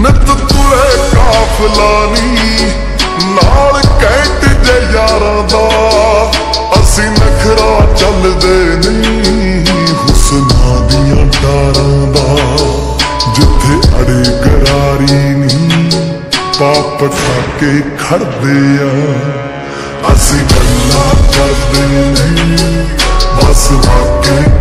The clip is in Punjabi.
ਨਿਤ ਤੁਰੇ ਕਾਫਲਾ ਨੀ। ਨਾਲ ਕੈਂਟ ਜੇ ਯਾਰਾਂ ਦਾ, ਅਸੀਂ ਨਖਰਾ ਚੱਲਦੇ ਨਹੀਂ ਹੁਸਨਾ ਦੀਆਂ ਡਾਰਾਂ ਦਾ, ਜਿੱਥੇ ਅੜੇ ਕਰਾਰੀ ਨਹੀਂ ਪਾਪ ਖਾ ਕੇ ਖੜਦੇ ਆ, ਅਸੀਂ ਗੱਲਾਂ ਕਰਦੇ ਨਹੀਂ ਬਸ ਵਾਕੇ